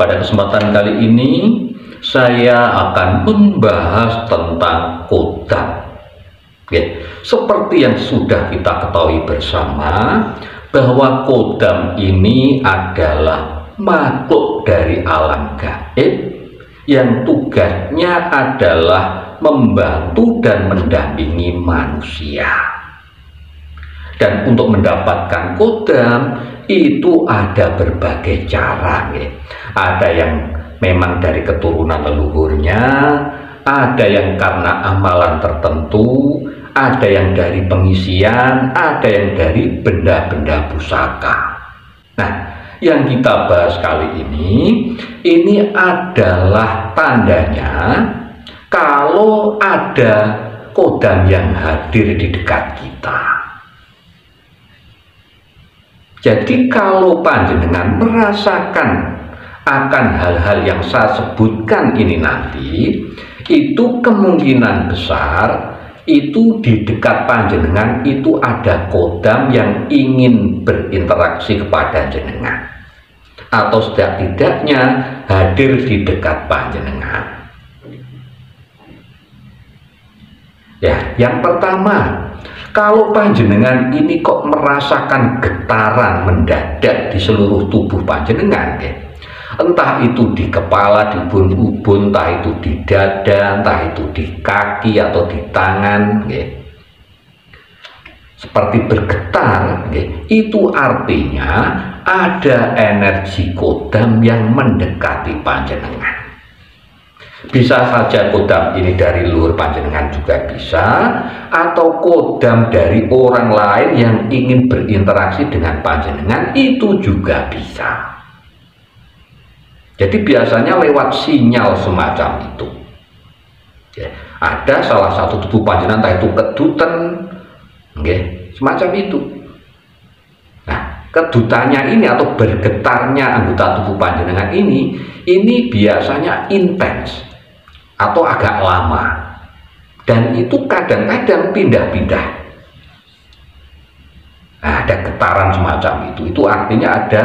Pada kesempatan kali ini saya akan membahas tentang kodam. Ya, seperti yang sudah kita ketahui bersama bahwa kodam ini adalah makhluk dari alam gaib yang tugasnya adalah membantu dan mendampingi manusia. Dan untuk mendapatkan kodam itu ada berbagai cara. Ya ada yang memang dari keturunan leluhurnya, ada yang karena amalan tertentu, ada yang dari pengisian, ada yang dari benda-benda pusaka. Nah, yang kita bahas kali ini, ini adalah tandanya kalau ada kodam yang hadir di dekat kita. Jadi kalau panjenengan merasakan akan hal-hal yang saya sebutkan ini nanti itu kemungkinan besar itu di dekat panjenengan itu ada kodam yang ingin berinteraksi kepada jenengan. Atau setidak-tidaknya hadir di dekat panjenengan. Ya yang pertama kalau panjenengan ini kok merasakan getaran mendadak di seluruh tubuh panjenengan ya, entah itu di kepala, di ubun-ubun, entah itu di dada, entah itu di kaki atau di tangan, ya. seperti bergetar, ya. itu artinya ada energi kodam yang mendekati panjenengan. Bisa saja kodam ini dari luar panjenengan juga bisa, atau kodam dari orang lain yang ingin berinteraksi dengan panjenengan itu juga bisa. Jadi biasanya lewat sinyal semacam itu. Ya, ada salah satu tubuh panjenengan entah itu kedutan, okay, semacam itu. Nah, kedutannya ini atau bergetarnya anggota tubuh panjenengan ini, ini biasanya intens atau agak lama. Dan itu kadang-kadang pindah-pindah Nah, ada getaran semacam itu. Itu artinya ada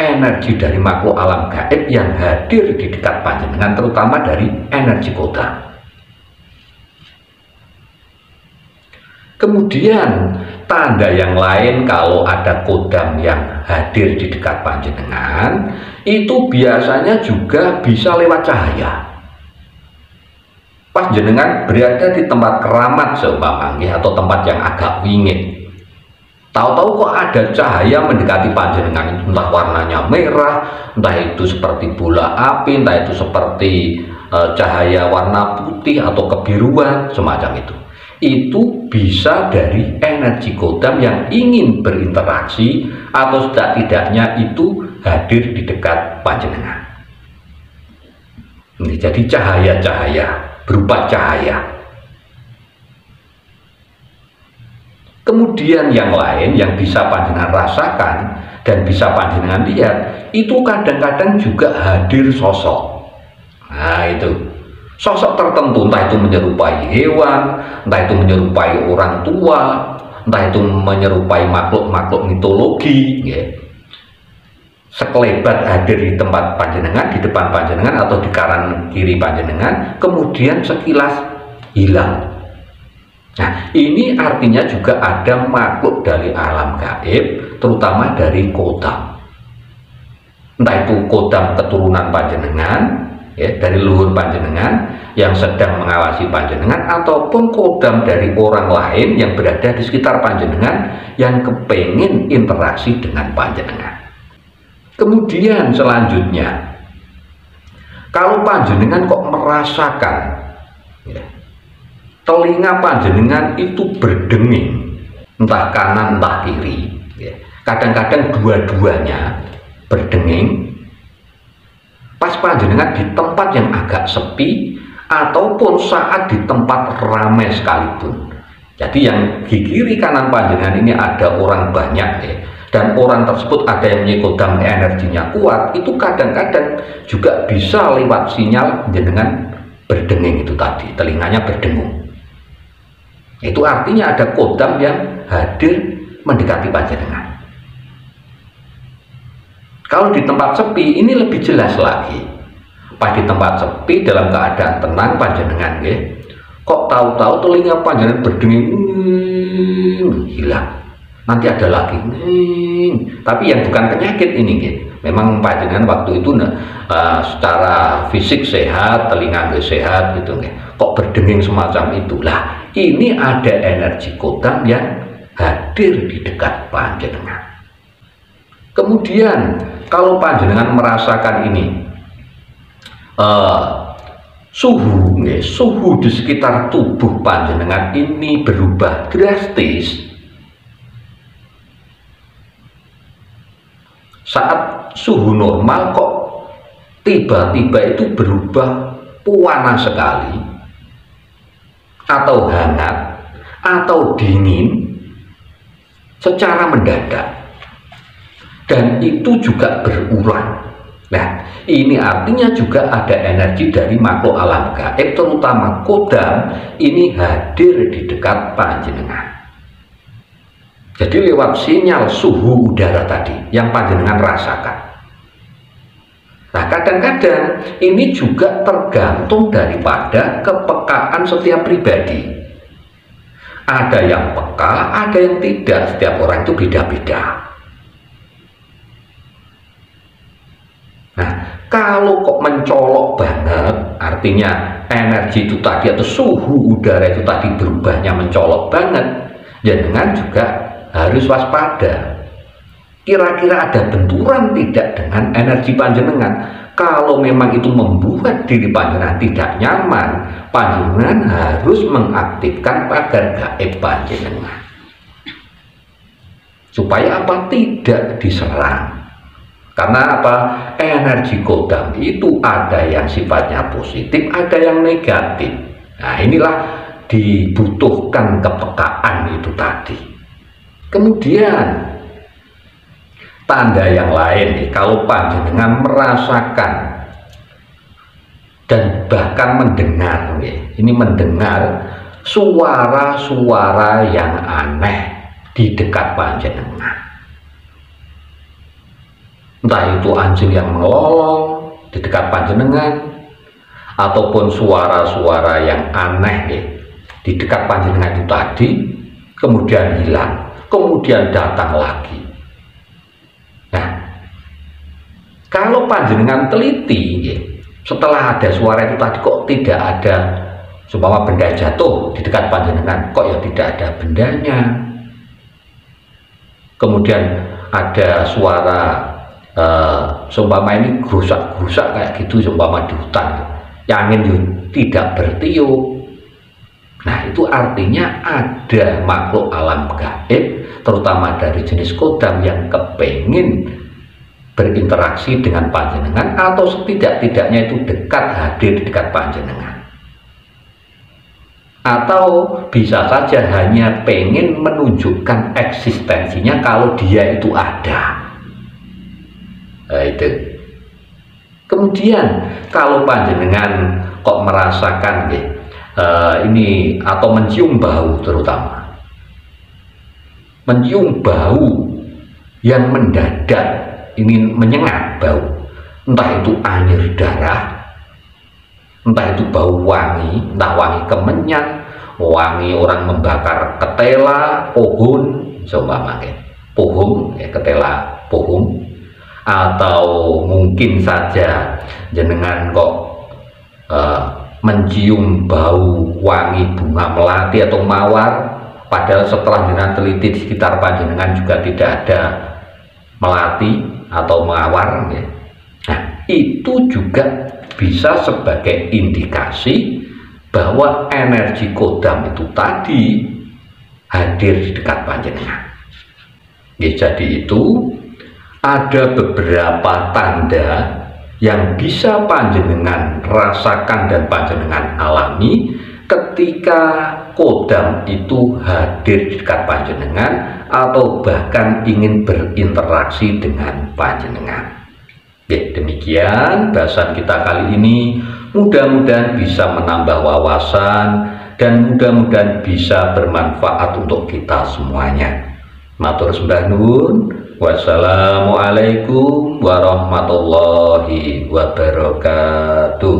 energi dari makhluk alam gaib yang hadir di dekat panjenengan, terutama dari energi kota. Kemudian tanda yang lain kalau ada kodam yang hadir di dekat panjenengan itu biasanya juga bisa lewat cahaya. Panjenengan berada di tempat keramat seumpamanya atau tempat yang agak wingit Tahu-tahu kok ada cahaya mendekati panjenengan entah warnanya merah, entah itu seperti bola api, entah itu seperti e, cahaya warna putih atau kebiruan, semacam itu. Itu bisa dari energi kodam yang ingin berinteraksi atau setidak-tidaknya itu hadir di dekat panjenengan. Ini jadi cahaya-cahaya berupa cahaya Kemudian yang lain yang bisa panjenengan rasakan dan bisa panjenengan lihat itu kadang-kadang juga hadir sosok. Nah itu sosok tertentu entah itu menyerupai hewan, entah itu menyerupai orang tua, entah itu menyerupai makhluk-makhluk mitologi, ya. Sekelebat hadir di tempat panjenengan, di depan panjenengan atau di kanan kiri panjenengan, kemudian sekilas hilang Nah, ini artinya juga ada makhluk dari alam gaib, terutama dari kodam. Entah itu kodam keturunan panjenengan, ya, dari luhur panjenengan yang sedang mengawasi panjenengan, ataupun kodam dari orang lain yang berada di sekitar panjenengan yang kepengen interaksi dengan panjenengan. Kemudian selanjutnya, kalau panjenengan kok merasakan? Ya, telinga panjenengan itu berdenging entah kanan entah kiri. Ya. kadang-kadang dua-duanya berdenging. Pas panjenengan di tempat yang agak sepi ataupun saat di tempat ramai sekalipun. Jadi yang di kiri kanan panjenengan ini ada orang banyak ya dan orang tersebut ada yang nyikodam energinya kuat itu kadang-kadang juga bisa lewat sinyal jenengan berdenging itu tadi telinganya berdengung itu artinya ada kodam yang hadir mendekati panjenengan. Kalau di tempat sepi ini lebih jelas lagi. Pas di tempat sepi dalam keadaan tenang panjenengan ya. Kok tahu-tahu telinga panjenengan berdenging hmm, hilang. Nanti ada lagi. Hmm, tapi yang bukan penyakit ini gitu. Memang panjenengan waktu itu uh, secara fisik sehat, telinga nggak sehat gitu nggih. Kok berdenging semacam itulah. Ini ada energi kodam yang hadir di dekat panjenengan. Kemudian kalau panjenengan merasakan ini uh, suhu, nggih, suhu di sekitar tubuh panjenengan ini berubah drastis. Saat suhu normal kok tiba-tiba itu berubah panas sekali atau hangat atau dingin secara mendadak dan itu juga berulang. Nah, ini artinya juga ada energi dari makhluk alam gaib, terutama kodam, ini hadir di dekat panjenengan. Jadi lewat sinyal suhu udara tadi yang panjenengan rasakan. Nah, kadang-kadang ini juga tergantung daripada kepekaan setiap pribadi. Ada yang peka, ada yang tidak. Setiap orang itu beda-beda. Nah, kalau kok mencolok banget, artinya energi itu tadi atau suhu udara itu tadi berubahnya mencolok banget, jangan juga harus waspada. Kira-kira ada benturan tidak dengan energi panjenengan? Kalau memang itu membuat diri panjenengan tidak nyaman, panjenengan harus mengaktifkan pagar gaib panjenengan. Supaya apa? Tidak diserang karena apa? Energi kodam itu ada yang sifatnya positif, ada yang negatif. Nah inilah dibutuhkan kepekaan itu tadi. Kemudian tanda yang lain kalau panjenengan merasakan dan bahkan mendengar, ini mendengar suara-suara yang aneh di dekat panjenengan. Entah itu anjing yang melolong di dekat panjenengan ataupun suara-suara yang aneh di dekat panjenengan itu tadi kemudian hilang kemudian datang lagi. Nah kalau panjenengan teliti setelah ada suara itu tadi kok tidak ada seumpama benda jatuh di dekat panjenengan kok ya tidak ada bendanya? Kemudian ada suara uh, seumpama ini gerusak-gerusak kayak gitu seumpama di hutan. Yang angin tidak bertiup. Nah itu artinya ada makhluk alam gaib terutama dari jenis kodam yang kepengen berinteraksi dengan panjenengan atau setidak-tidaknya itu dekat hadir di dekat panjenengan. Atau bisa saja hanya pengen menunjukkan eksistensinya kalau dia itu ada. Nah, itu. Kemudian kalau panjenengan kok merasakan uh, ini atau mencium bau terutama mencium bau yang mendadak ingin menyengat bau. Entah itu anir darah entah itu bau wangi entah wangi kemenyan wangi orang membakar ketela pohon coba ya pohon ya ketela pohon. Atau mungkin saja jenengan kok uh, mencium bau wangi bunga melati atau mawar padahal setelah jenengan teliti di sekitar panjenengan juga tidak ada melati atau mawar ya. nah itu juga bisa sebagai indikasi bahwa energi kodam itu tadi hadir di dekat panjenengan ya, jadi itu ada beberapa tanda yang bisa panjenengan rasakan dan panjenengan alami ketika kodam itu hadir di dekat panjenengan atau bahkan ingin berinteraksi dengan panjenengan. Ya, demikian bahasan kita kali ini. Mudah-mudahan bisa menambah wawasan dan mudah-mudahan bisa bermanfaat untuk kita semuanya. Matur sembah nuwun. Wassalamualaikum warahmatullahi wabarakatuh